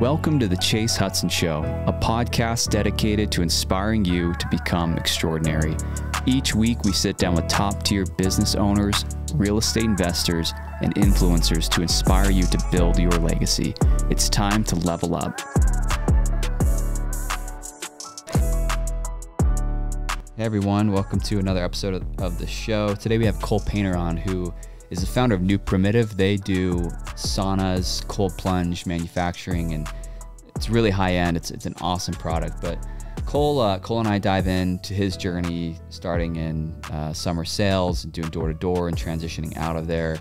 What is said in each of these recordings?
Welcome to the Chase Hudson Show, a podcast dedicated to inspiring you to become extraordinary. Each week, we sit down with top tier business owners, real estate investors, and influencers to inspire you to build your legacy. It's time to level up. Hey everyone, welcome to another episode of, the show. Today we have Cole Painter on, who is the founder of New Primitive. They do saunas, cold plunge manufacturing, and it's really high end. It's it's an awesome product. But Cole uh, Cole and I dive into his journey, starting in uh, summer sales and doing door to door and transitioning out of there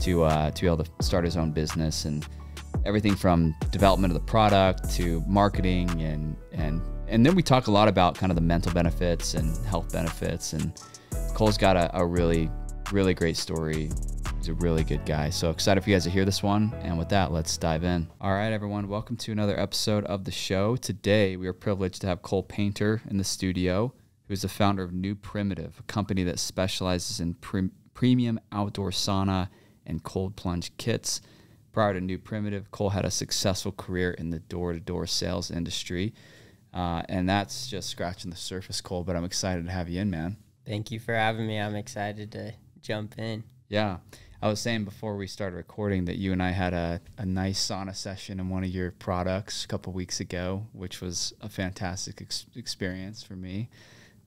to uh, to be able to start his own business and everything from development of the product to marketing and and and then we talk a lot about kind of the mental benefits and health benefits and Cole's got a, a really really great story. He's a really good guy. So excited for you guys to hear this one. And with that, let's dive in. All right, everyone, welcome to another episode of the show. Today, we are privileged to have Cole Painter in the studio, who is the founder of New Primitive, a company that specializes in pre- premium outdoor sauna and cold plunge kits. Prior to New Primitive, Cole had a successful career in the door to door sales industry. Uh, and that's just scratching the surface, Cole, but I'm excited to have you in, man. Thank you for having me. I'm excited to jump in. Yeah. I was saying before we started recording that you and I had a, a nice sauna session in one of your products a couple weeks ago, which was a fantastic ex- experience for me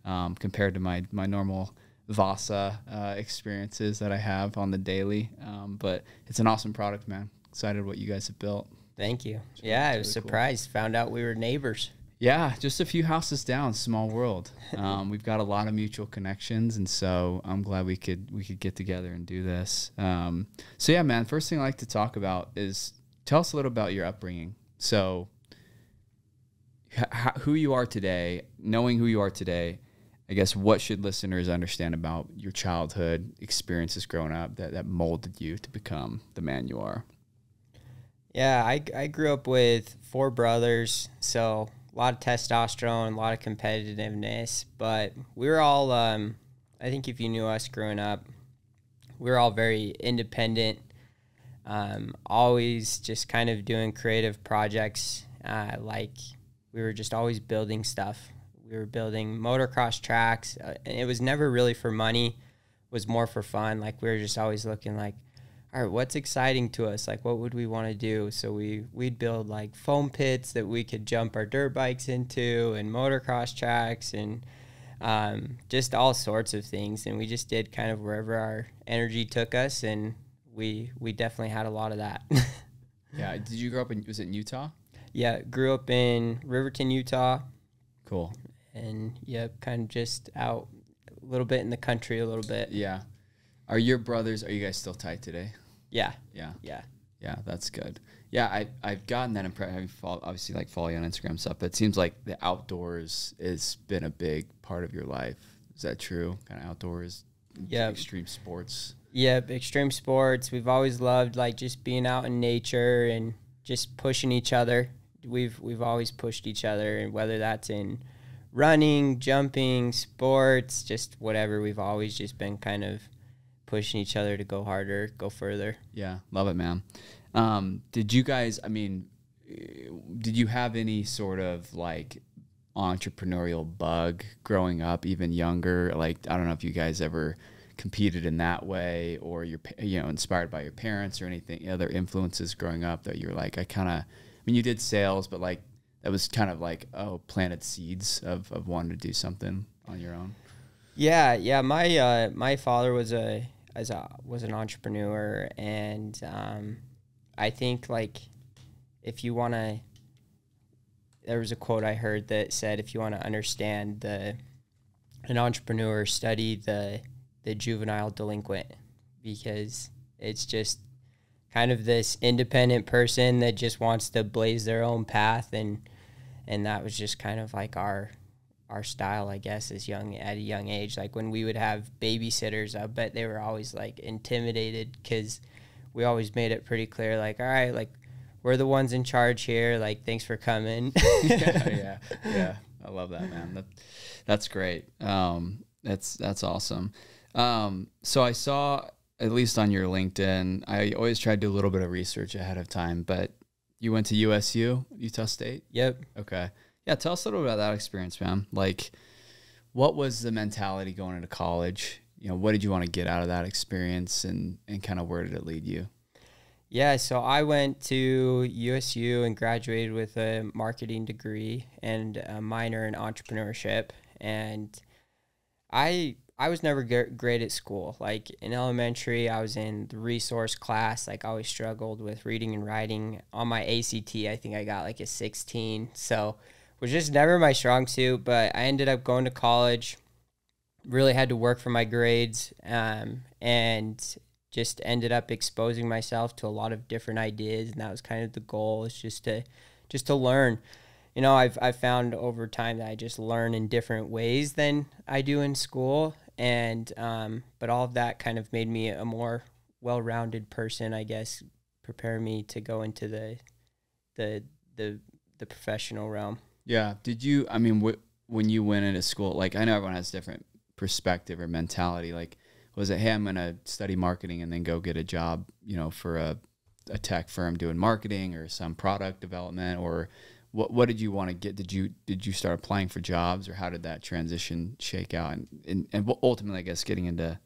um, compared to my, my normal Vasa uh, experiences that I have on the daily. Um, but it's an awesome product, man. Excited what you guys have built. Thank you. yeah, I was really surprised. Cool. Found out we were neighbors. Yeah, just a few houses down, small world. Um, we've got a lot of mutual connections, and so I'm glad we could we could get together and do this. Um, so yeah, man. First thing I like to talk about is tell us a little about your upbringing. So, h- who you are today, knowing who you are today, I guess what should listeners understand about your childhood experiences growing up that that molded you to become the man you are? Yeah, I I grew up with four brothers, so a lot of testosterone, a lot of competitiveness, but we were all, um, I think if you knew us growing up, we were all very independent, um, always just kind of doing creative projects. Uh, like we were just always building stuff. We were building motocross tracks, uh, and it was never really for money. It was more for fun. Like we were just always looking like, all right, what's exciting to us? Like, what would we want to do? So we we'd build like foam pits that we could jump our dirt bikes into, and motocross tracks, and um, just all sorts of things. And we just did kind of wherever our energy took us, and we we definitely had a lot of that. yeah. Did you grow up in? Was it in Utah? Yeah, grew up in Riverton, Utah. Cool. And yeah, kind of just out a little bit in the country, a little bit. Yeah. Are your brothers? Are you guys still tight today? Yeah. Yeah. Yeah. Yeah, that's good. Yeah, I I've gotten that impression. Follow, obviously, like follow you on Instagram stuff, but it seems like the outdoors has been a big part of your life. Is that true? Kind of outdoors. Yeah. Extreme sports. Yep, extreme sports. We've always loved like just being out in nature and just pushing each other. We've we've always pushed each other, and whether that's in running, jumping, sports, just whatever. We've always just been kind of pushing each other to go harder, go further. Yeah, love it, man. Um, did you guys? I mean, did you have any sort of like entrepreneurial bug growing up, even younger? Like, I don't know if you guys ever competed in that way, or you're you know inspired by your parents or anything other influences growing up that you're like, I kind of. I mean, you did sales, but like that was kind of like oh, planted seeds of of wanting to do something on your own. Yeah, yeah. My uh, my father was a as a was an entrepreneur, and um, I think like if you want to, there was a quote I heard that said if you want to understand the an entrepreneur, study the the juvenile delinquent. Because it's just kind of this independent person that just wants to blaze their own path. And and that was just kind of like our our style, I guess, is young at a young age. Like when we would have babysitters, I bet they were always like intimidated because we always made it pretty clear, like, all right, like we're the ones in charge here. Like, thanks for coming. yeah, yeah, yeah. I love that, man. That, that's great. Um, that's that's awesome. Um, so I saw at least on your LinkedIn, I always try to do a little bit of research ahead of time, but You went to USU, Utah State. Yep. Okay. Yeah. Tell us a little bit about that experience, man. Like, what was the mentality going into college? You know, what did you want to get out of that experience, and and kind of where did it lead you? Yeah, so I went to USU and graduated with a marketing degree and a minor in entrepreneurship. And I I was never great at school. Like in elementary, I was in the resource class. Like I always struggled with reading and writing. On my ACT, I think I got like a 16. So was just never my strong suit. But I ended up going to college. Really had to work for my grades, um, and just ended up exposing myself to a lot of different ideas and that was kind of the goal is just to just to learn you know i've, I've found over time that i just learn in different ways than i do in school and um, but all of that kind of made me a more well-rounded person i guess prepare me to go into the the the, the professional realm Yeah. Did you? I mean, wh- when you went into school, like I know everyone has different perspective or mentality. Like, was it, hey, I'm gonna study marketing and then go get a job, you know, for a a tech firm doing marketing or some product development, or what? What did you want to get? Did you did you start applying for jobs, or how did that transition shake out? And and, and ultimately, I guess, getting into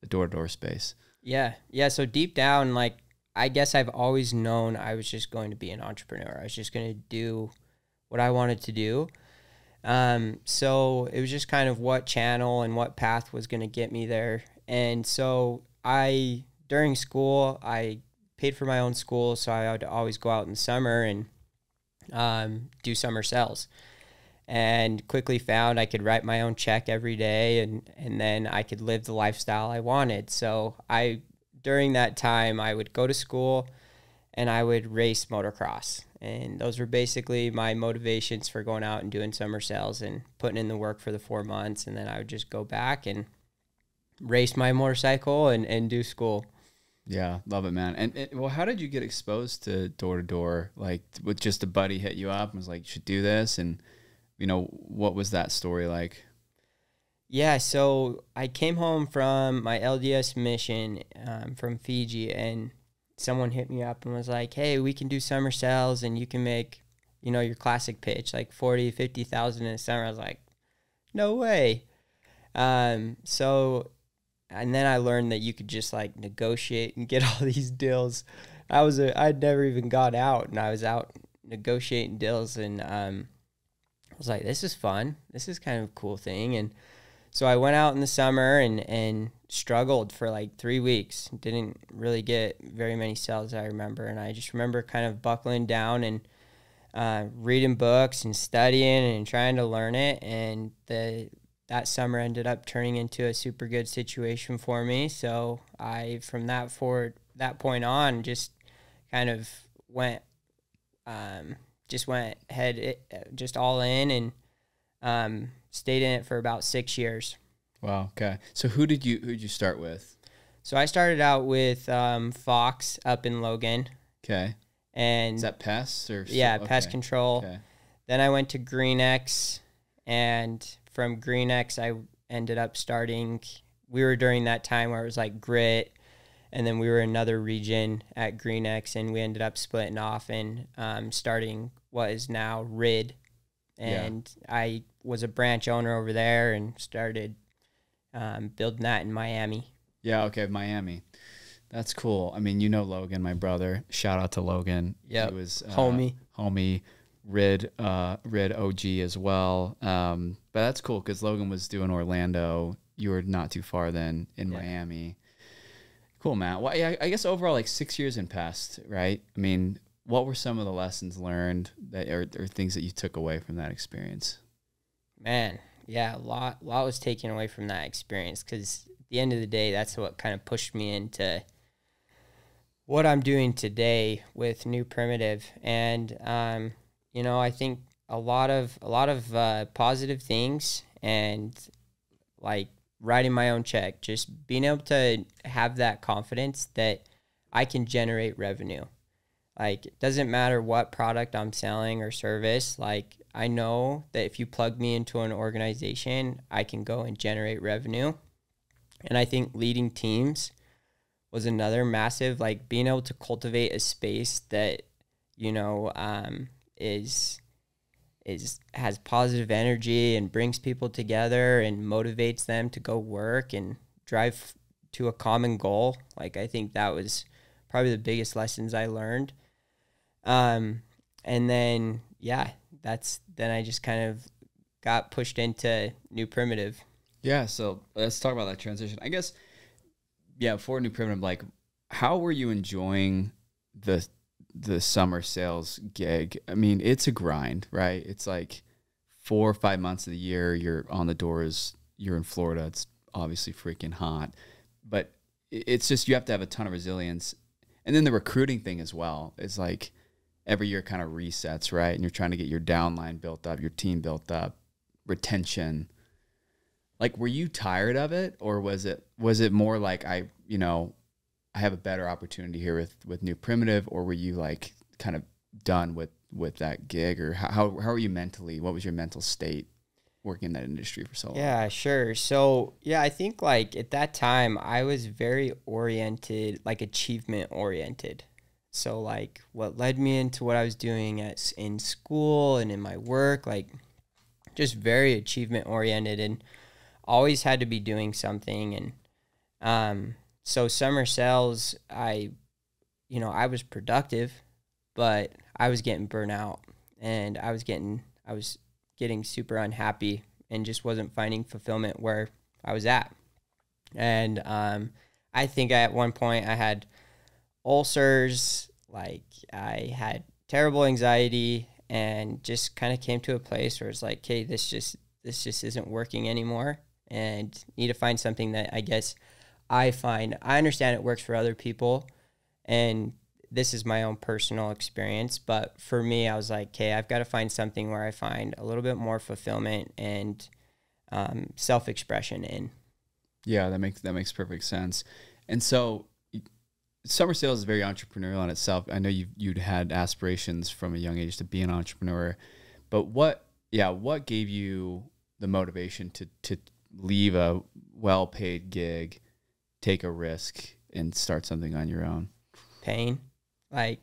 the door to door space. Yeah. Yeah. So deep down, like, I guess I've always known I was just going to be an entrepreneur. I was just going to do what I wanted to do. Um, so it was just kind of what channel and what path was going to get me there. And so I, during school, I paid for my own school. So I would always go out in the summer and um, do summer sales and quickly found I could write my own check every day and, and then I could live the lifestyle I wanted. So I during that time I would go to school and I would race motocross. And those were basically my motivations for going out and doing summer sales and putting in the work for the four months and then I would just go back and race my motorcycle and, and do school. Yeah, love it, man. And it, well, how did you get exposed to door to door? Like, with just a buddy hit you up and was like, "You should do this," and you know, what was that story like? Yeah, so I came home from my LDS mission um, from Fiji, and someone hit me up and was like, "Hey, we can do summer sales, and you can make, you know, your classic pitch like forty, fifty thousand in a summer." I was like, "No way!" Um, so, and then I learned that you could just like negotiate and get all these deals. I was a, I'd never even got out, and I was out negotiating deals, and um, I was like, "This is fun. This is kind of a cool thing," and so I went out in the summer and and struggled for like three weeks. Didn't really get very many sales, I remember, and I just remember kind of buckling down and uh, reading books and studying and trying to learn it. And the that summer ended up turning into a super good situation for me. So I, from that forward, that point on, just kind of went, um, just went head, just all in and um, stayed in it for about six years. Wow. Okay. So who did you who did you start with? So I started out with um, Fox up in Logan, Okay. and Is that pests or yeah, okay. pest control. Okay. Then I went to Greenix, and from Greenix I ended up starting. We were during that time where it was like grit, and then we were another region at Greenix, and we ended up splitting off and um, starting what is now RID. Yeah. And I was a branch owner over there and started um, building that in Miami. Yeah. Okay. Miami. That's cool. I mean, you know Logan, my brother. Shout out to Logan. Yep. He was uh, Homie. Homie. Rid, uh, Rid OG as well. Um, but that's cool because Logan was doing Orlando. You were not too far then in Yeah. Miami. Cool, Matt. Well, yeah, I guess overall, like six years in past, right? I mean, what were some of the lessons learned that or, or things that you took away from that experience? Man, yeah, a lot, a lot was taken away from that experience because at the end of the day, that's what kind of pushed me into what I'm doing today with New Primitive, and um, you know, I think a lot of a lot of uh, positive things, and like writing my own check, just being able to have that confidence that I can generate revenue. Like it doesn't matter what product I'm selling or service, like I know that if you plug me into an organization, I can go and generate revenue. And I think leading teams was another massive like being able to cultivate a space that you know, um, is is has positive energy and brings people together and motivates them to go work and drive to a common goal. Like I think that was probably the biggest lessons I learned. Um, and then yeah, that's then I just kind of got pushed into New Primitive. Yeah, so let's talk about that transition. I guess yeah, for New Primitive, like how were you enjoying the the summer sales gig? I mean, it's a grind, right? It's like four or five months of the year you're on the doors, you're in Florida, it's obviously freaking hot. But it's just you have to have a ton of resilience. And then the recruiting thing as well is like every year kind of resets, right? And you're trying to get your downline built up, your team built up, retention. Like were you tired of it or was it was it more like I, you know, I have a better opportunity here with with New Primitive or were you like kind of done with with that gig or how how, how are you mentally? What was your mental state working in that industry for so long? Yeah, sure. So, yeah, I think like at that time I was very oriented, like achievement oriented. So, like what led me into what I was doing at in school and in my work, like just very achievement oriented and always had to be doing something and um so summer sales I you know, I was productive, but I was getting burnt out and I was getting I was getting super unhappy and just wasn't finding fulfillment where I was at. And um, I think at one point I had ulcers, like I had terrible anxiety and just kind of came to a place where it's like, okay, this just this just isn't working anymore and need to find something that I guess I find I understand it works for other people and this is my own personal experience, but for me, I was like, okay, I've got to find something where I find a little bit more fulfillment and um, self expression in. Yeah, that makes that makes perfect sense. And so, summer sales is very entrepreneurial in itself. I know you you'd had aspirations from a young age to be an entrepreneur, but what, yeah, what gave you the motivation to to leave a well paid gig, take a risk, and start something on your own? Pain like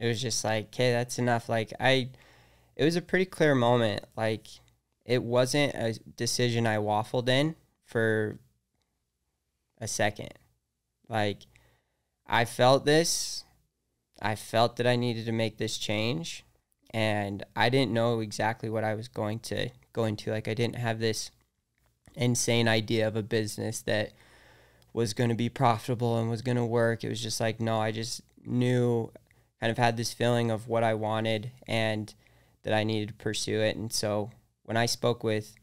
it was just like, okay, that's enough. Like I it was a pretty clear moment. Like it wasn't a decision I waffled in for a second. Like I felt this. I felt that I needed to make this change and I didn't know exactly what I was going to go into. Like I didn't have this insane idea of a business that was going to be profitable and was going to work. It was just like, no, I just knew, kind of had this feeling of what I wanted and that I needed to pursue it. And so when I spoke with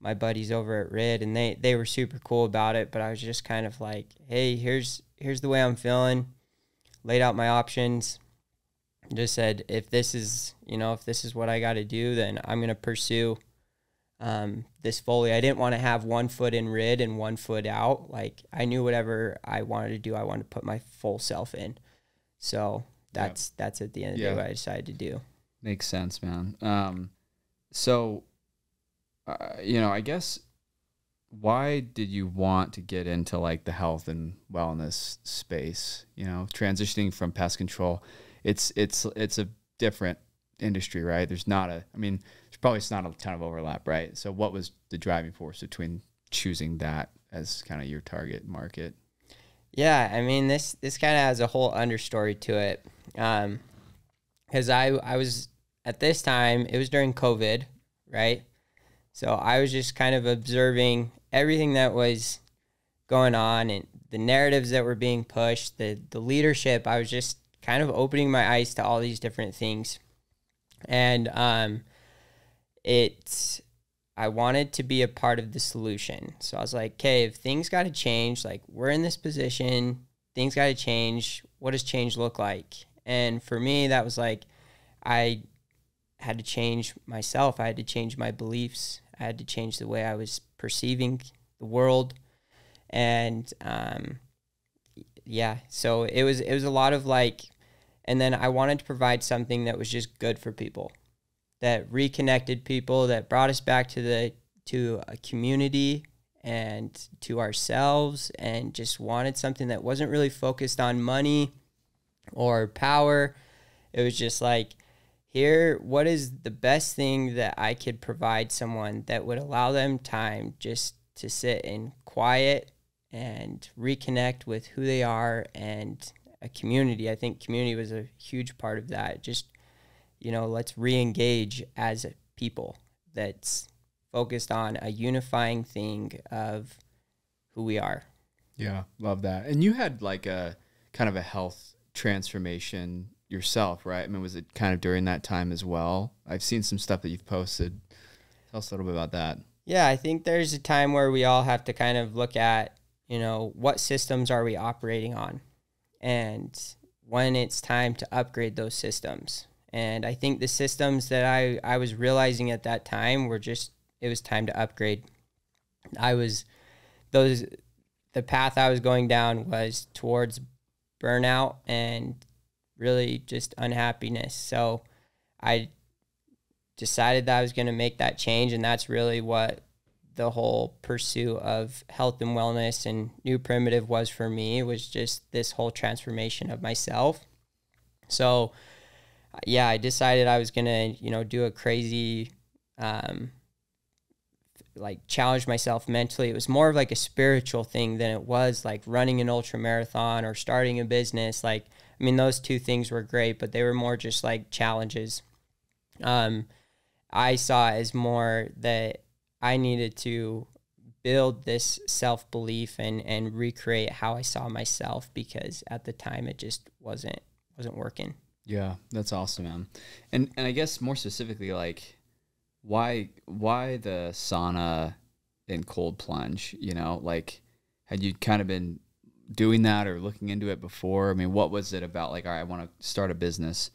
my buddies over at Rid and they, they were super cool about it, but I was just kind of like, hey, here's here's the way I'm feeling. Laid out my options. Just said if this is you know if this is what I got to do, then I'm gonna pursue um, this fully. I didn't want to have one foot in Rid and one foot out. Like I knew whatever I wanted to do, I wanted to put my full self in. So that's yeah. that's at the end of the day what I decided to do. Makes sense, man. Um, so, uh, you know, I guess why did you want to get into like the health and wellness space? You know, transitioning from pest control, it's it's it's a different industry, right? There's not a, I mean, there's probably not a ton of overlap, right? So, what was the driving force between choosing that as kind of your target market? Yeah, I mean this this kind of has a whole understory to it, because um, I I was at this time it was during COVID, right? So I was just kind of observing everything that was going on and the narratives that were being pushed, the the leadership. I was just kind of opening my eyes to all these different things, and um, it's I wanted to be a part of the solution. So I was like, okay, if things got to change, like we're in this position, things got to change. What does change look like? And for me, that was like, I had to change myself. I had to change my beliefs. I had to change the way I was perceiving the world. And, um, yeah, so it was, it was a lot of like, and then I wanted to provide something that was just good for people that reconnected people, that brought us back to the to a community and to ourselves and just wanted something that wasn't really focused on money or power. it was just like here what is the best thing that I could provide someone that would allow them time just to sit in quiet and reconnect with who they are and a community. I think community was a huge part of that. Just you know, let's re-engage as people that's focused on a unifying thing of who we are. Yeah, love that. And you had like a kind of a health transformation yourself, right? I mean, was it kind of during that time as well? I've seen some stuff that you've posted. Tell us a little bit about that. Yeah, I think there's a time where we all have to kind of look at, you know, what systems are we operating on? And when it's time to upgrade those systems. And I think the systems that I, I was realizing at that time were just, it was time to upgrade. I was, those, the path I was going down was towards burnout and really just unhappiness. So I decided that I was going to make that change. And that's really what the whole pursuit of health and wellness and new primitive was for me was just this whole transformation of myself. So yeah, I decided I was going to, you know, do a crazy um like challenge myself mentally. It was more of like a spiritual thing than it was like running an ultra marathon or starting a business. Like I mean, those two things were great, but they were more just like challenges. Um, I saw as more that I needed to build this self belief and and recreate how I saw myself because at the time it just wasn't wasn't working. Yeah, that's awesome, man. And and I guess more specifically, like why why the sauna and cold plunge? You know, like had you kind of been doing that or looking into it before? I mean, what was it about? Like, all right, I want to start a business.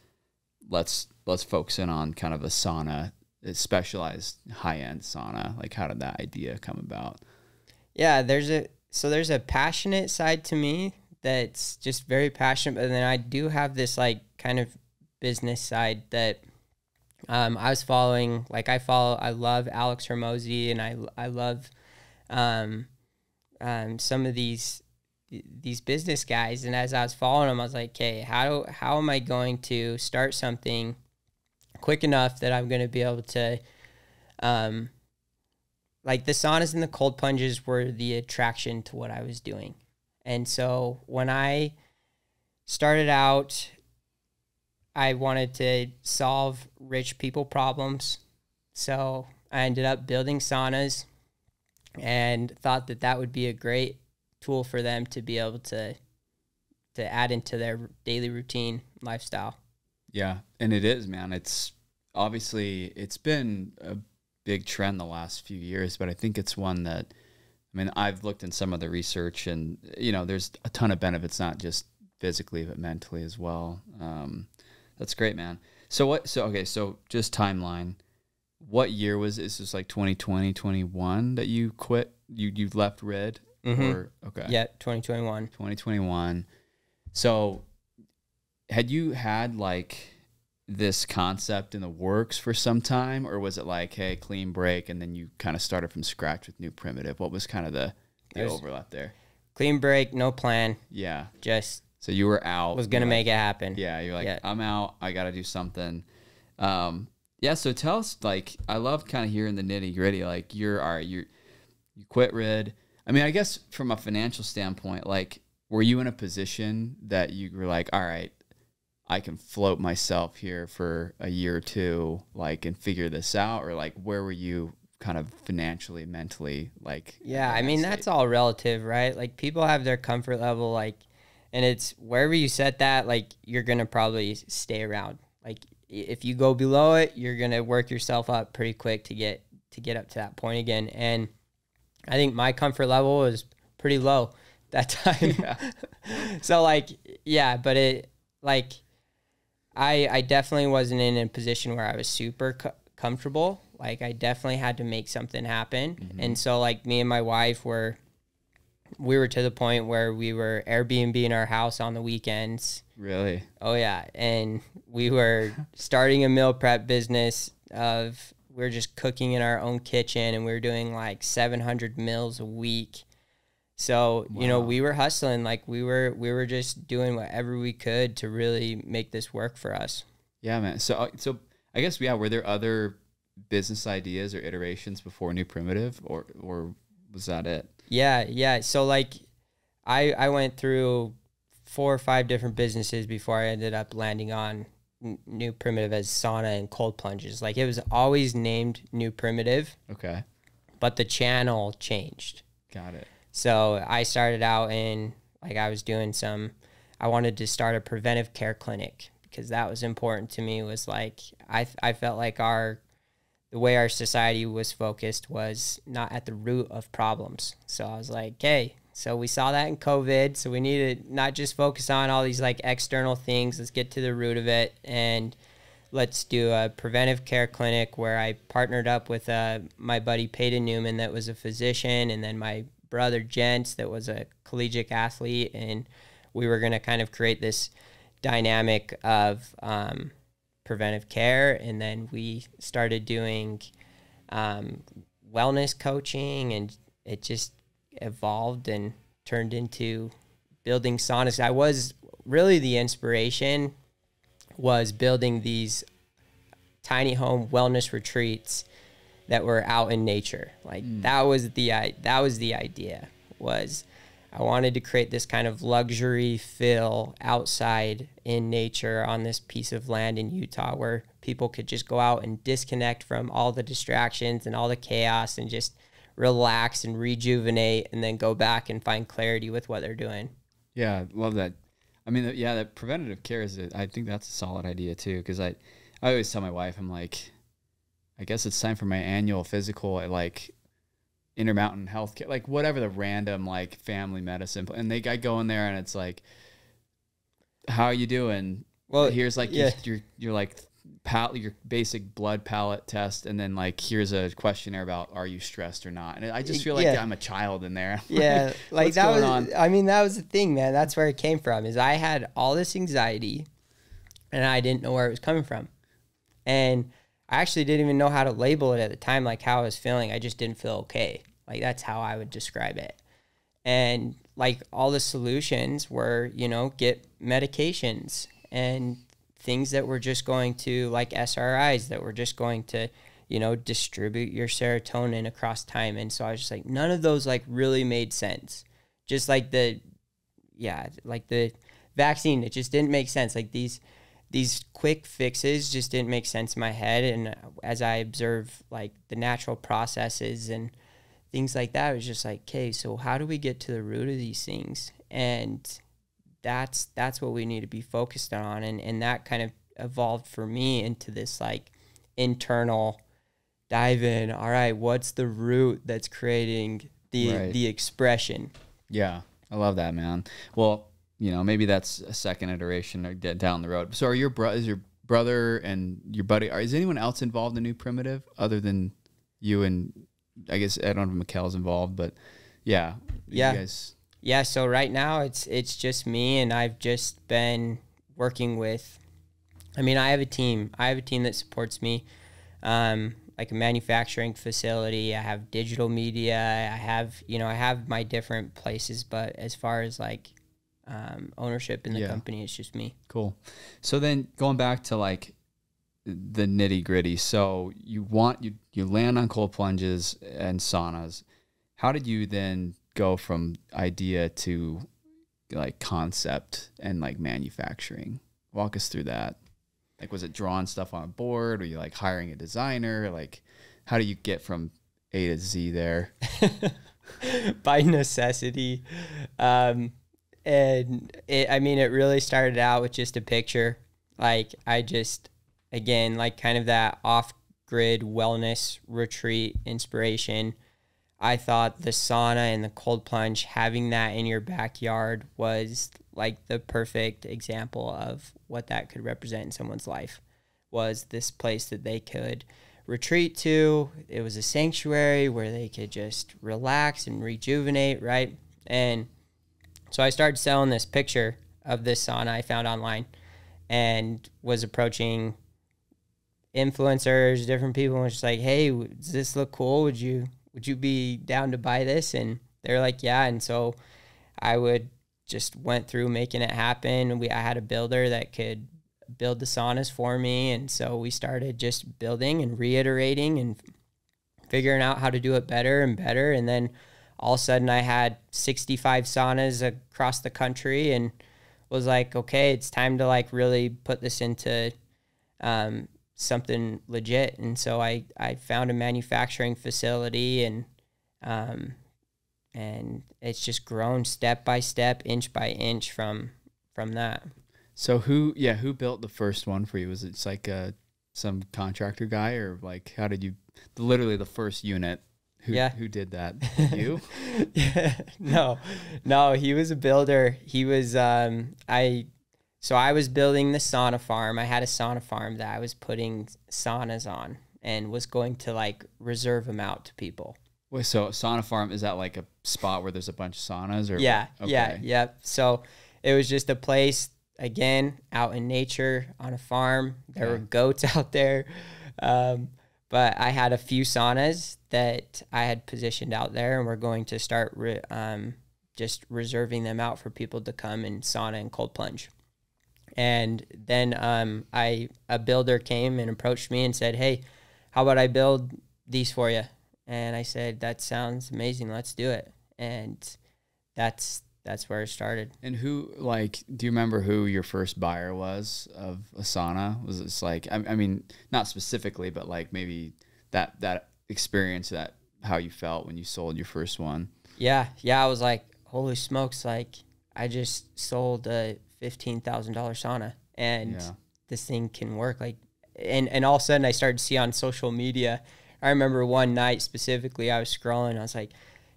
Let's let's focus in on kind of a sauna, a specialized high end sauna. Like, how did that idea come about? Yeah, there's a so there's a passionate side to me that's just very passionate, but then I do have this like kind of business side that um, I was following. Like I follow, I love Alex Hormozi, and I I love um, um, some of these these business guys and as I was following them I was like okay how how am I going to start something quick enough that I'm going to be able to um like the saunas and the cold plunges were the attraction to what I was doing. And so when I started out I wanted to solve rich people problems. So I ended up building saunas and thought that that would be a great tool for them to be able to to add into their daily routine lifestyle. Yeah, and it is, man. It's obviously it's been a big trend the last few years, but I think it's one that I mean, I've looked in some of the research and you know, there's a ton of benefits not just physically but mentally as well. Um, that's great, man. So what so okay, so just timeline. What year was this? Is like 2020, 21 that you quit? You you left Rid Mm-hmm. or okay. Yeah, 2021. 2021. So, had you had like this concept in the works for some time, or was it like, hey, clean break, and then you kind of started from scratch with New Primitive? What was kind of the, the overlap there? Clean break, no plan, Yeah. just So you were out. was going to you're like- make it happen. Yeah, you're like, Yeah. I'm out. I got to do something. Um, yeah. So tell us, like, I love kind of hearing the nitty gritty. Like, you're all right. You you quit Rid. I mean, I guess from a financial standpoint, like, were you in a position that you were like, all right, I can float myself here for a year or two, like, and figure this out, or like, where were you kind of financially, mentally, like? Yeah, I mean state? that's all relative, right? Like people have their comfort level like and it's wherever you set that like you're going to probably stay around. Like if you go below it, you're going to work yourself up pretty quick to get to get up to that point again. And I think my comfort level was pretty low that time. so like yeah, but it like I I definitely wasn't in a position where I was super co- comfortable. Like I definitely had to make something happen. Mm-hmm. And so like me and my wife were we were to the point where we were Airbnb in our house on the weekends. Really? Oh yeah, and we were starting a meal prep business of we were just cooking in our own kitchen and we were doing like 700 meals a week. So, you know, we were hustling like we were we were just doing whatever we could to really make this work for us. Yeah, man. So, uh, so I guess yeah. Were there other business ideas or iterations before New Primitive, or or was that it? Yeah, yeah. So like, I I went through four or five different businesses before I ended up landing on New Primitive as sauna and cold plunges. Like it was always named New Primitive. Okay. But the channel changed. Got it. So I started out in like I was doing some. I wanted to start a preventive care clinic because that was important to me. Was like I I felt like our the way our society was focused was not at the root of problems. So I was like, okay, so we saw that in COVID. So we need to not just focus on all these like external things. Let's get to the root of it and let's do a preventive care clinic where I partnered up with uh, my buddy Peyton Newman that was a physician and then my brother Jens that was a collegiate athlete and we were going to kind of create this dynamic of um, preventive care and then we started doing um, wellness coaching and it just evolved and turned into building saunas. I was really the inspiration was building these tiny home wellness retreats that were out in nature. Like mm. that was the that was the idea was I wanted to create this kind of luxury feel outside in nature on this piece of land in Utah where people could just go out and disconnect from all the distractions and all the chaos and just relax and rejuvenate and then go back and find clarity with what they're doing. Yeah, love that. I mean, yeah, that preventative care is. A, I think that's a solid idea too. Because I, I always tell my wife, I'm like, I guess it's time for my annual physical at like Intermountain Healthcare, like whatever the random like family medicine, and they I go in there and it's like, how are you doing? Well, here's like yeah. you're you're like pal- your basic blood palette test, and then like here's a questionnaire about are you stressed or not. And I just feel like yeah. I'm a child in there. Yeah, like, like that was. On? I mean, that was the thing, man. That's where it came from. Is I had all this anxiety, and I didn't know where it was coming from, and I actually didn't even know how to label it at the time, like how I was feeling. I just didn't feel okay. Like that's how I would describe it. And like all the solutions were, you know, get medications and things that were just going to like SSRIs that were just going to, you know, distribute your serotonin across time. And so I was just like, none of those like really made sense. Just like the, yeah, like the vaccine, it just didn't make sense. Like these, these quick fixes just didn't make sense in my head. And as I observe like the natural processes and things like that, it was just like, okay, so how do we get to the root of these things? And that's that's what we need to be focused on. And and that kind of evolved for me into this like internal dive in. All right what's the root that's creating the right. the expression? Yeah i love that man. Well you know maybe that's a second iteration down the road. So are your bro is your brother and your buddy are, is anyone else involved in new primitive other than you and i guess i don't know if Mikkel's involved but yeah yeah. guys yeah, so right now it's it's just me and I've just been working with I mean, I have a team. I have a team that supports me. Um, like a manufacturing facility, I have digital media, I have, you know, I have my different places, but as far as like um, ownership in the yeah. company, it's just me. Cool. So then going back to like the nitty gritty. So you want you you land on cold plunges and saunas. How did you then go from idea to like concept and like manufacturing? Walk us through that. Like, was it drawing stuff on a board? Were you like hiring a designer? Like, how do you get from A to Z there? By necessity. Um, and it, I mean, it really started out with just a picture. Like, I just, again, like kind of that off grid wellness retreat inspiration I thought the sauna and the cold plunge, having that in your backyard was like the perfect example of what that could represent in someone's life. Was this place that they could retreat to? It was a sanctuary where they could just relax and rejuvenate, right? And so I started selling this picture of this sauna I found online and was approaching influencers, different people, and was just like, hey, does this look cool? Would you would you be down to buy this? And they're like, yeah. And so I would just went through making it happen. We I had a builder that could build the saunas for me. And so we started just building and reiterating and figuring out how to do it better and better. And then all of a sudden I had 65 saunas across the country and was like, okay, it's time to like really put this into um, something legit. And so I, I found a manufacturing facility and, um, and it's just grown step by step, inch by inch from, from that. So who, yeah, who built the first one for you? Was it like a, some contractor guy or like, how did you, literally the first unit who, Yeah. who did that? You? no, no, he was a builder. He was um I so I was building the sauna farm. I had a sauna farm that I was putting saunas on and was going to like reserve them out to people. Wait, so sauna farm is that like a spot where there's a bunch of saunas or Yeah, yeah, Okay. yeah. So it was just a place again out in nature on a farm. There were goats out there, um, but I had a few saunas that I had positioned out there, and we're going to start re- um, just reserving them out for people to come and sauna and cold plunge. And then um, I a builder came and approached me and said, "Hey, how about I build these for you?" And I said, "That sounds amazing. Let's do it." And that's that's where it started. And who like do you remember who your first buyer was of a sauna? Was it like I, I mean not specifically, but like maybe that that experience that how you felt when you sold your first one. Yeah, yeah. I was like, "Holy smokes!" Like I just sold a fifteen thousand dollar sauna, and Yeah. this thing can work. Like, and and all of a sudden, I started to see on social media. I remember one night specifically, I was scrolling. I was like,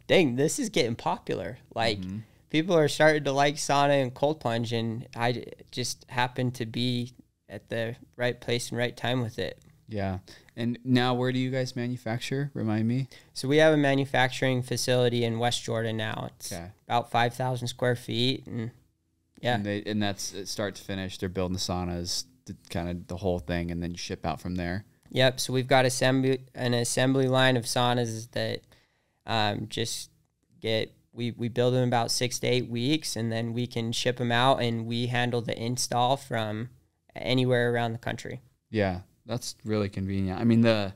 "Dang, this is getting popular." Like. Mm-hmm. People are starting to like sauna and cold plunge, and I just happened to be at the right place and right time with it. Yeah. And now where do you guys manufacture? Remind me. So we have a manufacturing facility in West Jordan now. It's Okay. about five thousand square feet, and yeah, And, they, and that's uh, start to finish. They're building the saunas, the, kind of the whole thing, and then you ship out from there. Yep. So we've got assembly an assembly line of saunas that um, just get we we build them about six to eight weeks, and then we can ship them out, and we handle the install from anywhere around the country. Yeah, that's really convenient. I mean the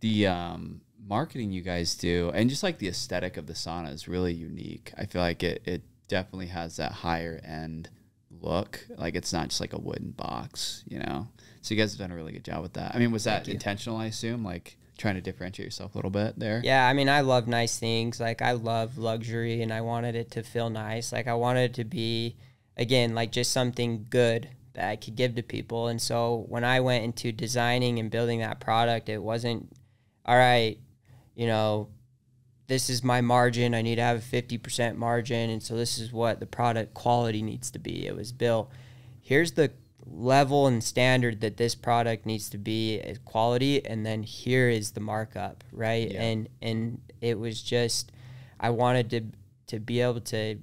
the um, marketing you guys do, and just like the aesthetic of the sauna is really unique. I feel like it it definitely has that higher end look. Like it's not just like a wooden box, you know. So you guys have done a really good job with that. I mean, was that intentional? I assume, like trying to differentiate yourself a little bit there. Yeah, I mean, I love nice things. Like I love luxury, and I wanted it to feel nice. Like I wanted it to be, again, like just something good that I could give to people. And so when I went into designing and building that product, it wasn't, all right, you know, this is my margin. I need to have a fifty percent margin, and so this is what the product quality needs to be. It was built. Here's the level and standard that this product needs to be as quality and then here is the markup right Yeah. and and it was just i wanted to to be able to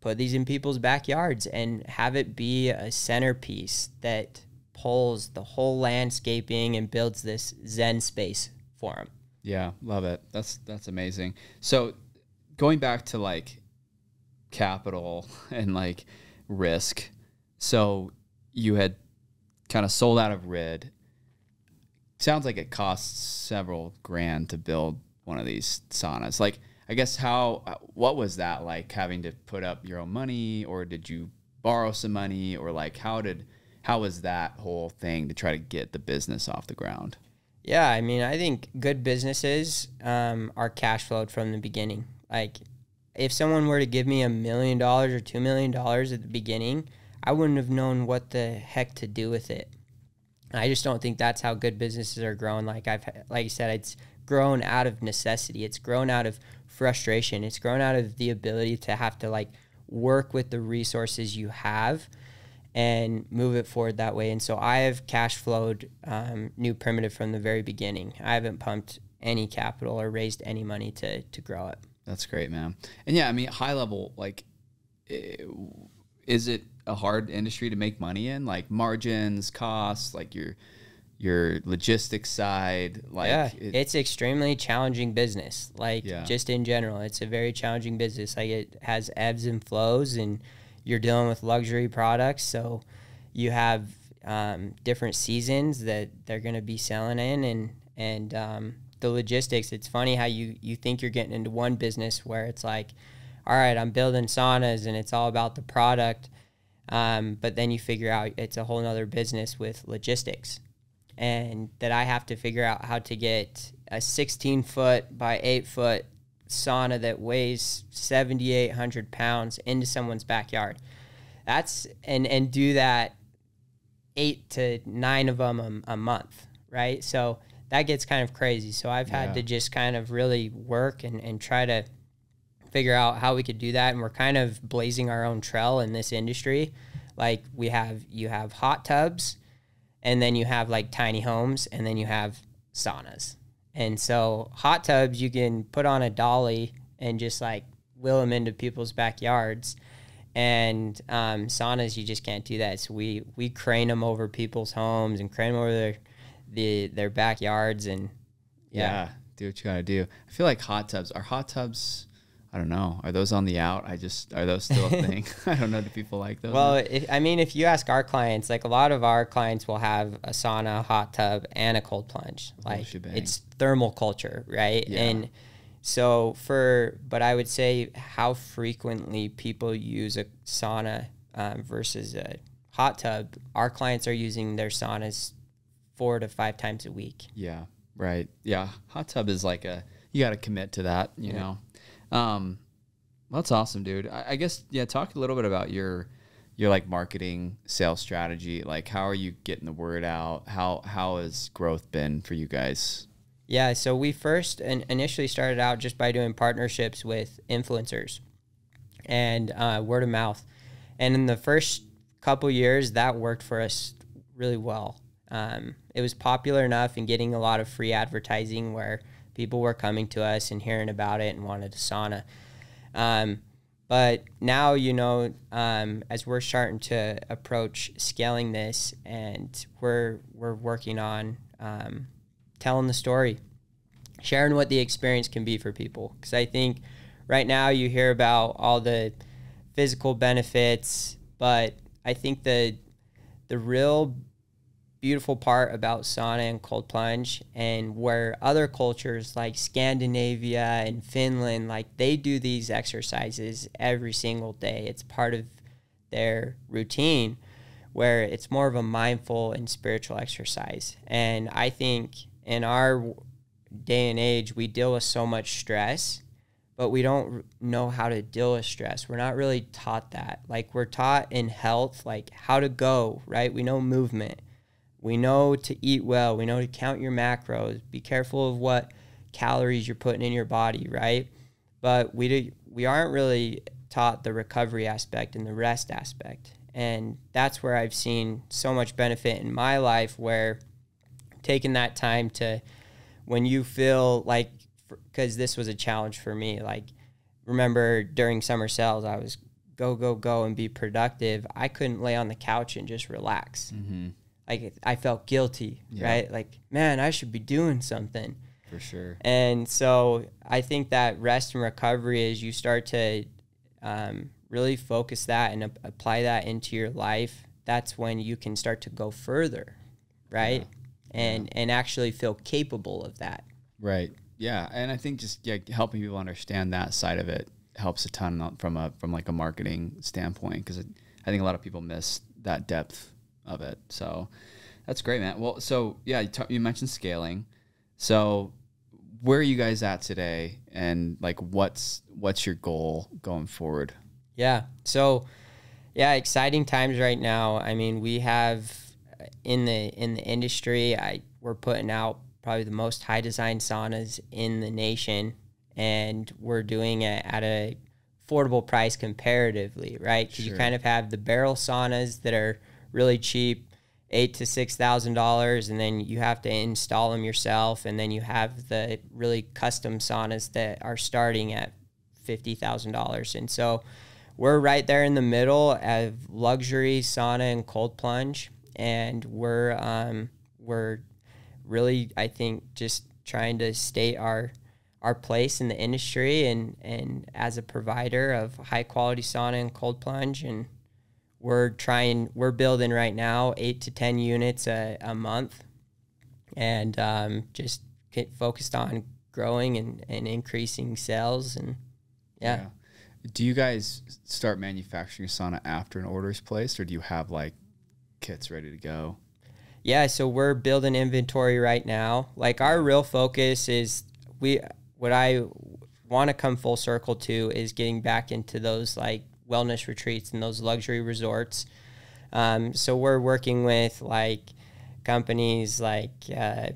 put these in people's backyards and have it be a centerpiece that pulls the whole landscaping and builds this zen space for them Yeah, love it. That's that's amazing. So going back to like capital and like risk. So you had kind of sold out of RID. Sounds like it costs several grand to build one of these saunas. Like I guess how uh, what was that like having to put up your own money or did you borrow some money or like how did how was that whole thing to try to get the business off the ground? Yeah, I mean, I think good businesses um, are cash flowed from the beginning. Like, if someone were to give me a million dollars or two million dollars at the beginning, I wouldn't have known what the heck to do with it. I just don't think that's how good businesses are growing. Like I've, like you said, it's grown out of necessity. It's grown out of frustration. It's grown out of the ability to have to like work with the resources you have and move it forward that way. And so I have cash flowed um, New Primitive from the very beginning. I haven't pumped any capital or raised any money to to grow it. That's great, man. And yeah, I mean, high level, like, eh, is it a hard industry to make money in? Like margins, costs, like your your logistics side, like yeah, it- it's extremely challenging business. Like Yeah. just in general, it's a very challenging business. Like it has ebbs and flows, and you're dealing with luxury products, so you have um, different seasons that they're going to be selling in and and um, the logistics it's funny how you you think you're getting into one business where it's like all right i'm building saunas and it's all about the product um, but then you figure out it's a whole other business with logistics. And that i have to figure out how to get a 16 foot by 8 foot sauna that weighs 7800 pounds into someone's backyard that's and and do that eight to nine of them a, a month, right? So that gets kind of crazy. So I've had Yeah. to just kind of really work and, and try to figure out how we could do that. And we're kind of blazing our own trail in this industry. Like we have, you have hot tubs and then you have like tiny homes and then you have saunas. And so hot tubs, you can put on a dolly and just like wheel them into people's backyards and um, saunas you just can't do that so we we crane them over people's homes and crane them over their the their backyards and Yeah. Do what you gotta do. I feel like hot tubs are hot tubs. I don't know. Are those on the out? I just are those still a thing? I don't know. Do people like those? well if, i mean if you ask our clients like a lot of our clients will have a sauna hot tub and a cold plunge like it's thermal culture right Yeah. and so for but i would say how frequently people use a sauna um, versus a hot tub our clients are using their saunas four to five times a week Yeah. Right. Yeah. Hot tub is like a you got to commit to that. You know. Um, that's awesome, dude. I, I guess yeah. Talk a little bit about your your like marketing sales strategy. Like, how are you getting the word out? How how has growth been for you guys? Yeah, so we first in, initially started out just by doing partnerships with influencers and uh, word of mouth. And in the first couple years, that worked for us really well. Um, it was popular enough and getting a lot of free advertising where people were coming to us and hearing about it and wanted a sauna. Um, but now, you know, um, as we're starting to approach scaling this, and we're we're working on um, telling the story, sharing what the experience can be for people. Because I think right now you hear about all the physical benefits, but I think the the real beautiful part about sauna and cold plunge and where other cultures like Scandinavia and Finland like they do these exercises every single day it's part of their routine where it's more of a mindful and spiritual exercise and I think in our day and age we deal with so much stress but we don't know how to deal with stress. We're not really taught that. Like we're taught in health, like how to go, right? We know movement. We know to eat well. We know to count your macros. Be careful of what calories you're putting in your body, right? But we do, we aren't really taught the recovery aspect and the rest aspect. And that's where I've seen so much benefit in my life where taking that time to when you feel like because this was a challenge for me like remember during summer sales i was go go go and be productive i couldn't lay on the couch and just relax Mm-hmm. Like i felt guilty Yeah. right like man i should be doing something For sure. and so I think that rest and recovery is you start to um, really focus that and ap- apply that into your life. That's when you can start to go further, right? And and actually feel capable of that. Right. Yeah, and I think just yeah, helping people understand that side of it helps a ton from a from like a marketing standpoint because I think a lot of people miss that depth of it. So that's great, man. Well, so yeah, you, ta- you mentioned scaling. So where are you guys at today, and like what's what's your goal going forward? Yeah. So, yeah, exciting times right now. I mean, we have uh, in the in the industry, I we're putting out probably the most high design saunas in the nation, and we're doing it at a affordable price comparatively, right? Because you kind of have the barrel saunas that are really cheap, eight to six thousand dollars, and then you have to install them yourself, and then you have the really custom saunas that are starting at fifty thousand dollars, and so we're right there in the middle of luxury sauna and cold plunge, and we're um, we're really I think just trying to state our our place in the industry and and as a provider of high quality sauna and cold plunge and we're trying we're building right now eight to ten units a, a month and um, just get focused on growing and, and increasing sales and yeah. yeah. Do you guys start manufacturing a sauna after an order is placed, or do you have like kits ready to go? Yeah, so we're building inventory right now. Like our real focus is we what I want to come full circle to is getting back into those like wellness retreats and those luxury resorts. Um, so we're working with like companies like uh,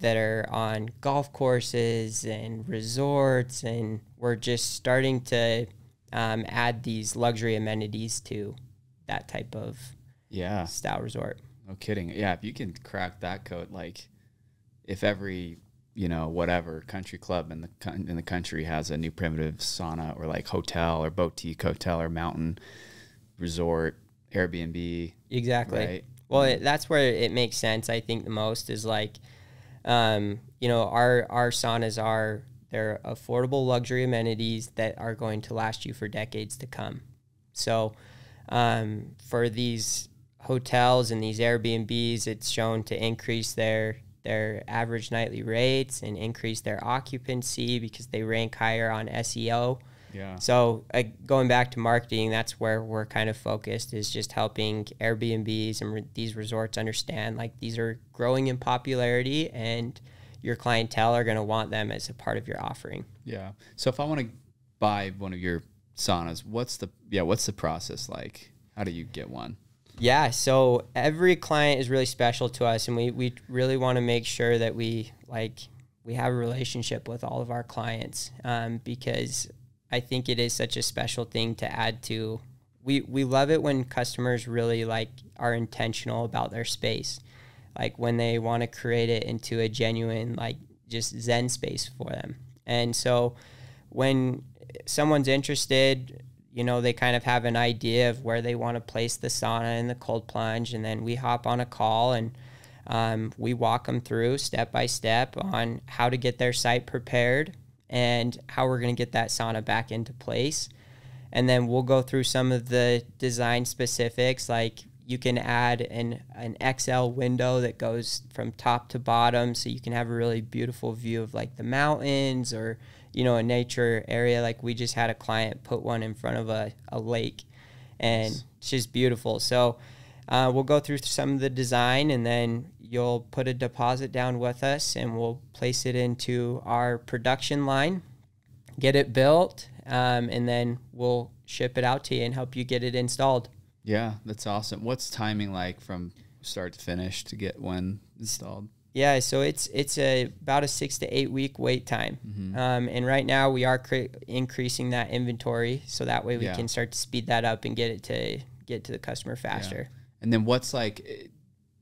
that are on golf courses and resorts, and we're just starting to um, add these luxury amenities to that type of yeah style resort. No kidding. Yeah, if you can crack that code, like if every you know whatever country club in the in the country has a new primitive sauna or like hotel or boutique hotel or mountain resort Airbnb. Exactly. Right? Well, it, that's where it makes sense. I think the most is like, um, you know, our our saunas are they're affordable luxury amenities that are going to last you for decades to come. So, um, for these hotels and these Airbnbs, it's shown to increase their their average nightly rates and increase their occupancy because they rank higher on SEO. Yeah. So uh, going back to marketing, that's where we're kind of focused is just helping Airbnbs and re- these resorts understand like these are growing in popularity and your clientele are going to want them as a part of your offering. Yeah. So if I want to buy one of your saunas, what's the yeah, what's the process like? How do you get one? Yeah, so every client is really special to us and we we really want to make sure that we like we have a relationship with all of our clients um, because I think it is such a special thing to add to. We we love it when customers really like are intentional about their space, like when they want to create it into a genuine like just zen space for them. And so when someone's interested, you know, they kind of have an idea of where they want to place the sauna and the cold plunge, and then we hop on a call and um, we walk them through step by step on how to get their site prepared and how we're going to get that sauna back into place. And then we'll go through some of the design specifics, like you can add an, an XL window that goes from top to bottom so you can have a really beautiful view of like the mountains or you know a nature area like we just had a client put one in front of a, a lake and nice. it's just beautiful so uh, we'll go through some of the design and then you'll put a deposit down with us and we'll place it into our production line, get it built, um, and then we'll ship it out to you and help you get it installed. Yeah, that's awesome. What's timing like from start to finish to get one installed? Yeah, so it's it's a about a six to eight week wait time, mm-hmm. um, and right now we are cre- increasing that inventory so that way we yeah. can start to speed that up and get it to get to the customer faster. Yeah. And then what's like eh,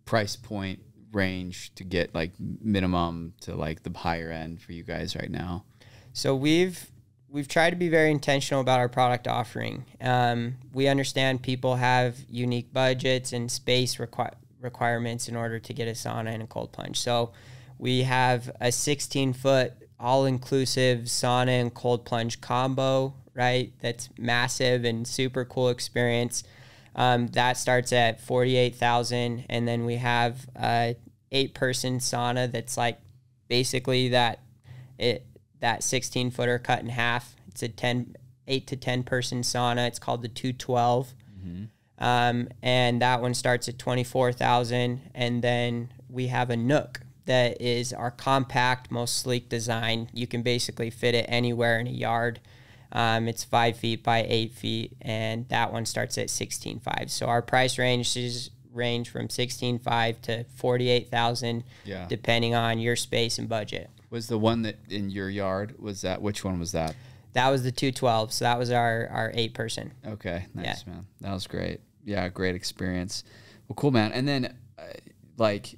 price point range to get like minimum to like the higher end for you guys right now? So we've we've tried to be very intentional about our product offering. Um, we understand people have unique budgets and space requi- requirements in order to get a sauna and a cold plunge. So we have a 16 foot all inclusive sauna and cold plunge combo, right? That's massive and super cool experience. Um, that starts at 48,000 and then we have a eight person sauna that's like basically that it that 16 footer cut in half. It's a 10 8 to 10 person sauna. It's called the 212. Mm-hmm. Um, and that one starts at 24,000 and then we have a Nook that is our compact, most sleek design. You can basically fit it anywhere in a yard. Um, it's five feet by eight feet, and that one starts at sixteen five. So our price range is range from sixteen five to forty eight thousand, yeah. depending on your space and budget. Was the one that in your yard was that? Which one was that? That was the two twelve. So that was our our eight person. Okay, nice yeah. man. That was great. Yeah, great experience. Well, cool man. And then, uh, like,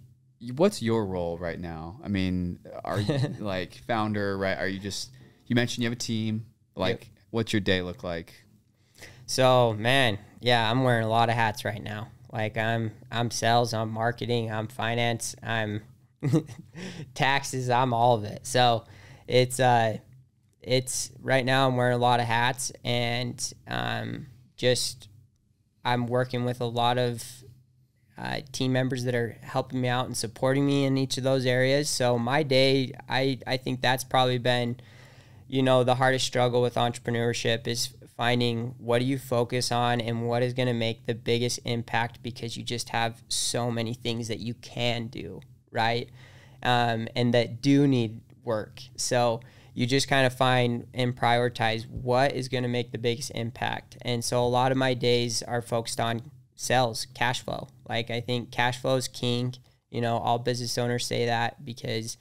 what's your role right now? I mean, are you like founder? Right? Are you just? You mentioned you have a team. Like, yep. what's your day look like? So, man, yeah, I'm wearing a lot of hats right now. Like, I'm I'm sales, I'm marketing, I'm finance, I'm taxes, I'm all of it. So, it's uh, it's right now I'm wearing a lot of hats and um, just I'm working with a lot of uh, team members that are helping me out and supporting me in each of those areas. So my day, I I think that's probably been, you know, the hardest struggle with entrepreneurship is finding what do you focus on and what is going to make the biggest impact because you just have so many things that you can do right um, and that do need work so you just kind of find and prioritize what is going to make the biggest impact. And so a lot of my days are focused on sales cash flow. Like i think cash flow is king. You know all business owners say that because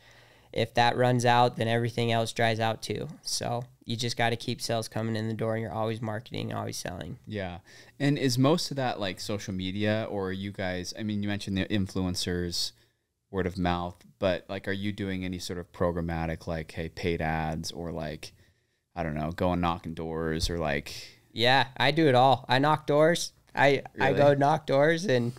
if that runs out then everything else dries out too. So you just got to keep sales coming in the door and you're always marketing always selling. Yeah. And is most of that like social media or you guys i mean you mentioned the influencers word of mouth but like are you doing any sort of programmatic like hey paid ads or like i don't know going knocking doors or like yeah i do it all i knock doors i really? i go knock doors and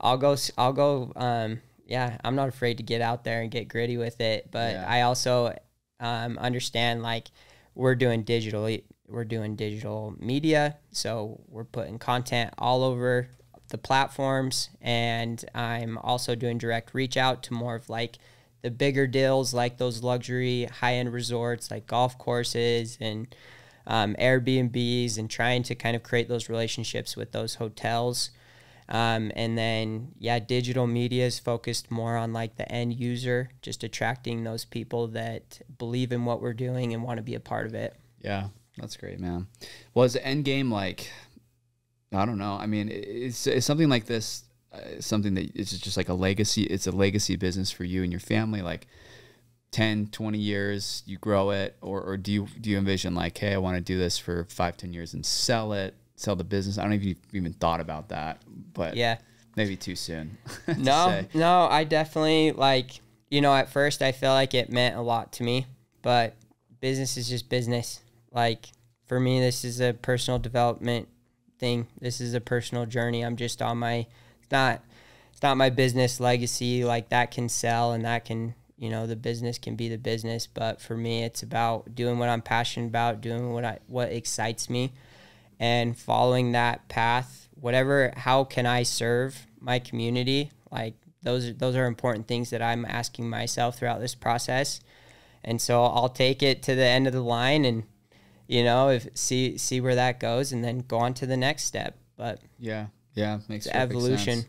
i'll go i'll go um yeah i'm not afraid to get out there and get gritty with it but yeah. i also um, understand like we're doing digital we're doing digital media so we're putting content all over the platforms and i'm also doing direct reach out to more of like the bigger deals like those luxury high-end resorts like golf courses and um, airbnbs and trying to kind of create those relationships with those hotels. Um, and then yeah digital media is focused more on like the end user just attracting those people that believe in what we're doing and want to be a part of it. Yeah that's great man. Was the end game like I don't know. I mean, it's, it's something like this, uh, something that is just like a legacy. It's a legacy business for you and your family. Like 10, 20 years, you grow it, or, or do you do you envision like, hey, I want to do this for five, 10 years and sell it, sell the business? I don't know if you've even thought about that, but yeah, maybe too soon. no, say. no, I definitely like. You know, at first I feel like it meant a lot to me, but business is just business. Like for me, this is a personal development thing. This is a personal journey. I'm just on my it's not it's not my business legacy. Like that can sell and that can you know the business can be the business. But for me it's about doing what i'm passionate about doing what i what excites me and following that path. Whatever how can i serve my community? Like those those are important things that i'm asking myself throughout this process. And so i'll take it to the end of the line and you know, if see see where that goes, and then go on to the next step. But yeah, yeah, makes evolution. Sense.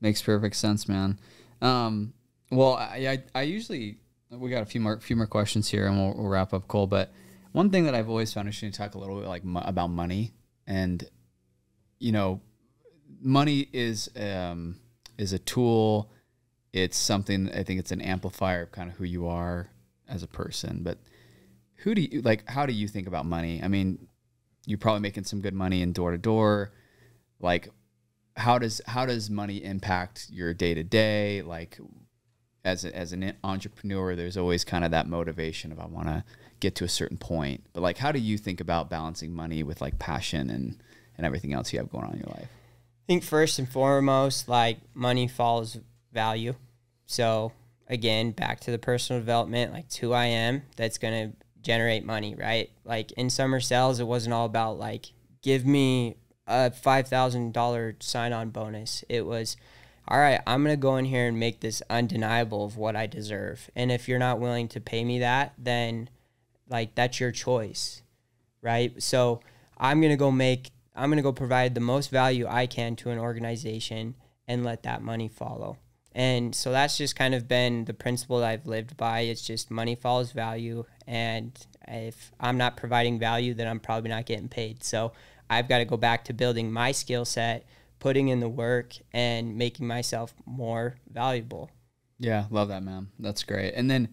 Makes perfect sense, man. Um, well, I, I, I usually we got a few more few more questions here, and we'll, we'll wrap up, Cole. But one thing that I've always found interesting to talk a little bit like about money, and you know, money is um, is a tool. It's something I think it's an amplifier of kind of who you are as a person, but who do you like? How do you think about money? I mean, you're probably making some good money in door to door. Like, how does how does money impact your day to day? Like, as a, as an entrepreneur, there's always kind of that motivation of I want to get to a certain point. But like, how do you think about balancing money with like passion and and everything else you have going on in your life? I think first and foremost, like money follows value. So again, back to the personal development, like who I am. That's gonna generate money, right? Like in summer sales, it wasn't all about like, give me a $5,000 sign on bonus. It was, all right, I'm to go in here and make this undeniable of what I deserve. And if you're not willing to pay me that, then like that's your choice, right? So I'm to go make, I'm to go provide the most value I can to an organization and let that money follow. And so that's just kind of been the principle that I've lived by. It's just money follows value. And if I'm not providing value, then I'm probably not getting paid. So I've got to go back to building my skill set, putting in the work, and making myself more valuable. Yeah, love that, man. That's great. And then,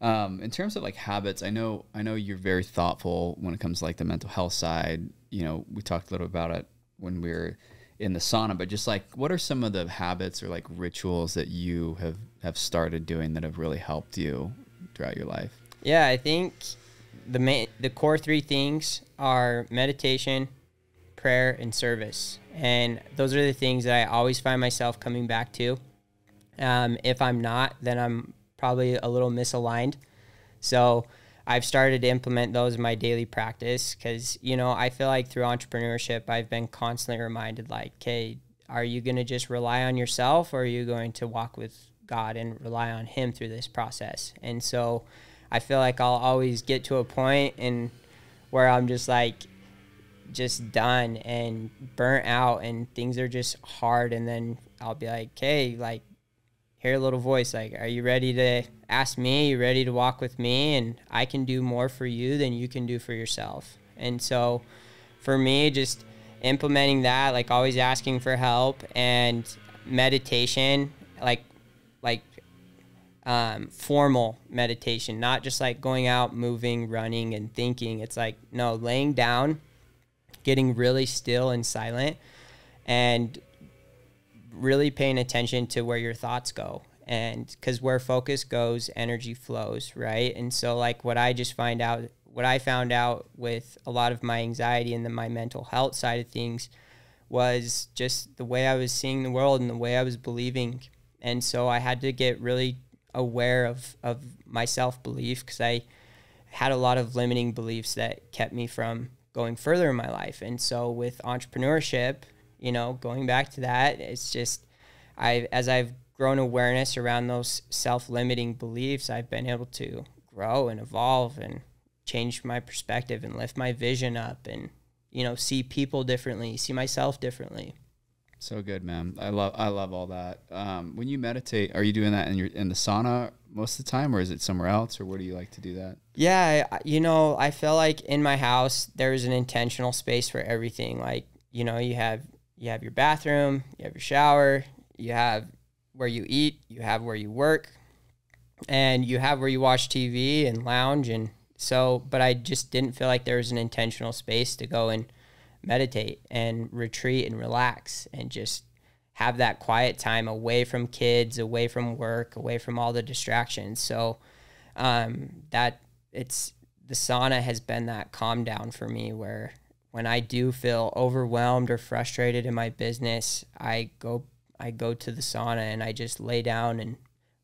um, in terms of like habits, I know I know you're very thoughtful when it comes to like the mental health side. You know, we talked a little about it when we were in the sauna, but just like what are some of the habits or like rituals that you have have started doing that have really helped you throughout your life? Yeah, I think the main the core three things are meditation, prayer, and service, and those are the things that I always find myself coming back to. Um, if I'm not, then I'm probably a little misaligned. So I've started to implement those in my daily practice because, you know, I feel like through entrepreneurship, I've been constantly reminded, like, okay, are you going to just rely on yourself or are you going to walk with God and rely on Him through this process? And so I feel like I'll always get to a point and where I'm just like, just done and burnt out and things are just hard and then I'll be like, "Okay, like hear a little voice like, "Are you ready to ask me? You ready to walk with me and I can do more for you than you can do for yourself." And so for me, just implementing that, like always asking for help and meditation, like like um, formal meditation, not just like going out, moving, running, and thinking. It's like no, laying down, getting really still and silent, and really paying attention to where your thoughts go and because where focus goes energy flows right? And so like what i just find out what i found out with a lot of my anxiety and then my mental health side of things was just the way i was seeing the world and the way i was believing. And so i had to get really aware of of my self-belief because i had a lot of limiting beliefs that kept me from going further in my life. And so with entrepreneurship you know, going back to that, it's just I as I've grown awareness around those self-limiting beliefs, I've been able to grow and evolve and change my perspective and lift my vision up and you know, see people differently, see myself differently. So good, man. I love I love all that. Um, when you meditate, are you doing that in your in the sauna most of the time, or is it somewhere else, or where do you like to do that? Yeah, you know, I feel like in my house there's an intentional space for everything. Like you know, you have you have your bathroom, you have your shower, you have where you eat, you have where you work, and you have where you watch TV and lounge. And so, but I just didn't feel like there was an intentional space to go and meditate and retreat and relax and just have that quiet time away from kids, away from work, away from all the distractions. So, um, that it's the sauna has been that calm down for me where when I do feel overwhelmed or frustrated in my business, I go I go to the sauna and I just lay down and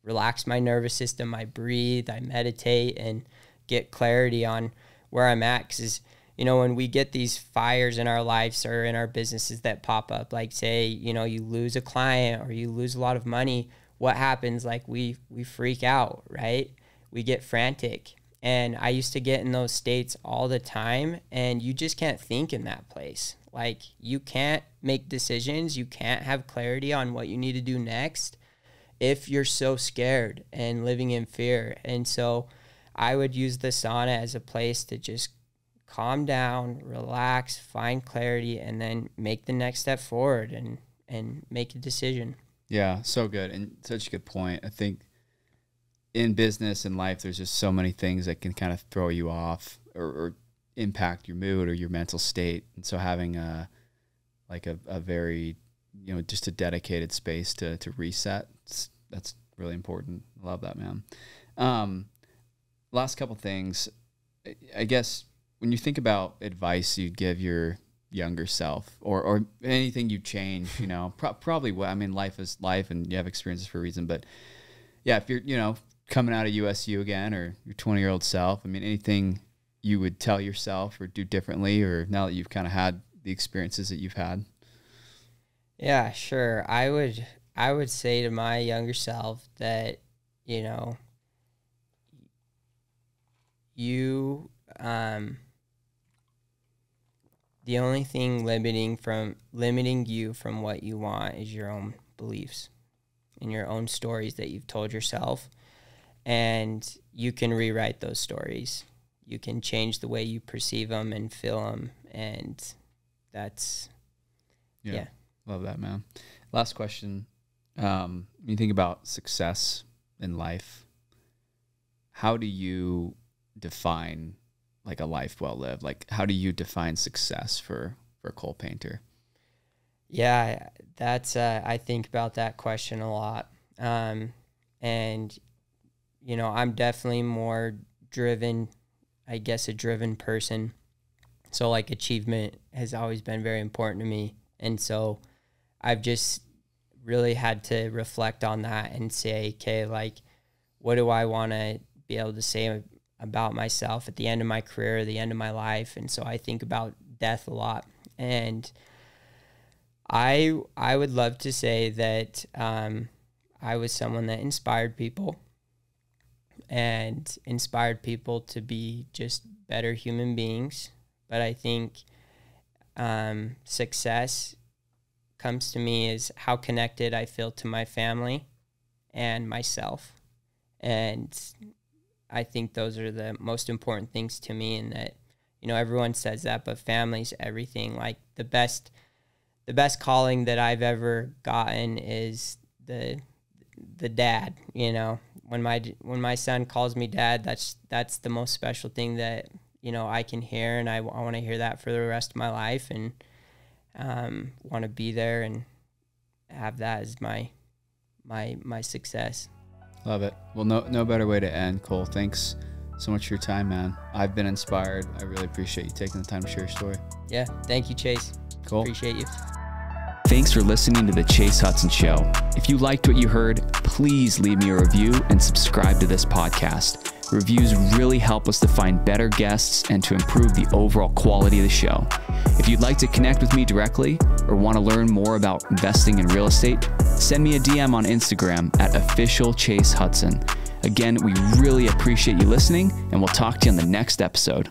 relax my nervous system. I breathe, I meditate, and get clarity on where I'm at. Because you know, when we get these fires in our lives or in our businesses that pop up, like say, you know, you lose a client or you lose a lot of money, what happens? Like we we freak out, right? We get frantic and I used to get in those states all the time, and you just can't think in that place. Like, you can't make decisions, you can't have clarity on what you need to do next if you're so scared and living in fear. And so, I would use the sauna as a place to just calm down, relax, find clarity, and then make the next step forward and, and make a decision. Yeah, so good. And such a good point. I think in business and life, there's just so many things that can kind of throw you off or, or impact your mood or your mental state. And so having a like a, a very you know just a dedicated space to to reset that's really important. Love that, man. Um, last couple things, I guess when you think about advice you'd give your younger self or or anything you change, you know, pro- probably what I mean, life is life, and you have experiences for a reason. But yeah, if you're you know coming out of USU again or your 20 year old self? I mean, anything you would tell yourself or do differently, or now that you've kind of had the experiences that you've had? Yeah, sure. I would I would say to my younger self that you know you um the only thing limiting from limiting you from what you want is your own beliefs and your own stories that you've told yourself and you can rewrite those stories. You can change the way you perceive them and feel them, and that's yeah, yeah. love that man. Last question: um, When you think about success in life, how do you define like a life well lived? Like, how do you define success for for Cole Painter? Yeah, that's uh, I think about that question a lot, um, and you know, I'm definitely more driven, I guess, a driven person. So, like, achievement has always been very important to me. And so I've just really had to reflect on that and say, okay, like, what do I want to be able to say about myself at the end of my career, the end of my life, and so I think about death a lot. And I I would love to say that um, I was someone that inspired people and inspired people to be just better human beings. But I think um, success comes to me is how connected I feel to my family and myself. And I think those are the most important things to me and that you know everyone says that but family's everything like the best the best calling that I've ever gotten is the the dad, you know. When my when my son calls me dad, that's that's the most special thing that, you know, I can hear and I, I want to hear that for the rest of my life and um, want to be there and have that as my my my success. Love it. Well, no no better way to end, Cole. Thanks so much for your time, man. I've been inspired. I really appreciate you taking the time to share your story. Yeah, thank you, Chase. Cool. Appreciate you. Thanks for listening to the Chase Hudson Show. If you liked what you heard, please leave me a review and subscribe to this podcast. Reviews really help us to find better guests and to improve the overall quality of the show. If you'd like to connect with me directly or want to learn more about investing in real estate, send me a DM on Instagram at official Chase Hudson. Again, we really appreciate you listening, and we'll talk to you on the next episode.